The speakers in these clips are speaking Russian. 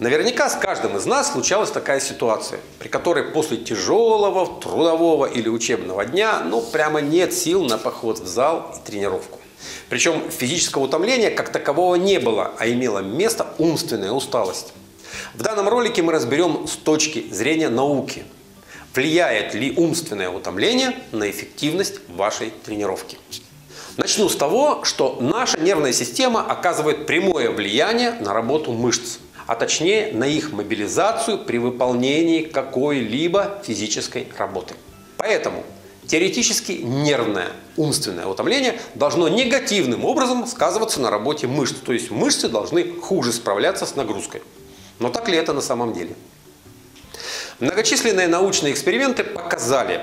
Наверняка с каждым из нас случалась такая ситуация, при которой после тяжелого трудового или учебного дня ну прямо нет сил на поход в зал и тренировку. Причем физического утомления как такового не было, а имела место умственная усталость. В данном ролике мы разберем с точки зрения науки, влияет ли умственное утомление на эффективность вашей тренировки. Начну с того, что наша нервная система оказывает прямое влияние на работу мышц, а точнее на их мобилизацию при выполнении какой-либо физической работы. Поэтому теоретически нервное умственное утомление должно негативным образом сказываться на работе мышц, то есть мышцы должны хуже справляться с нагрузкой. Но так ли это на самом деле? Многочисленные научные эксперименты показали,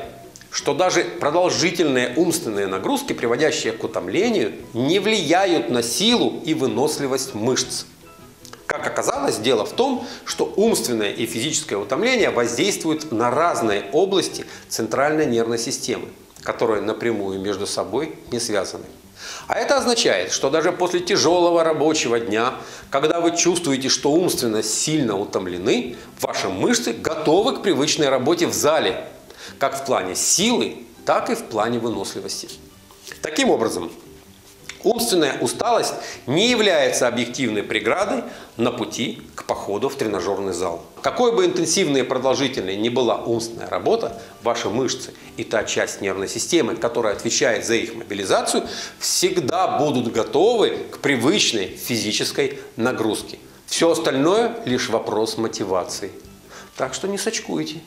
что даже продолжительные умственные нагрузки, приводящие к утомлению, не влияют на силу и выносливость мышц. Как оказалось, дело в том, что умственное и физическое утомление воздействуют на разные области центральной нервной системы, которые напрямую между собой не связаны. А это означает, что даже после тяжелого рабочего дня, когда вы чувствуете, что умственно сильно утомлены, ваши мышцы готовы к привычной работе в зале, как в плане силы, так и в плане выносливости. Таким образом, умственная усталость не является объективной преградой на пути к походу в тренажерный зал. Какой бы интенсивной и продолжительной ни была умственная работа, ваши мышцы и та часть нервной системы, которая отвечает за их мобилизацию, всегда будут готовы к привычной физической нагрузке. Все остальное лишь вопрос мотивации. Так что не сочкуйте.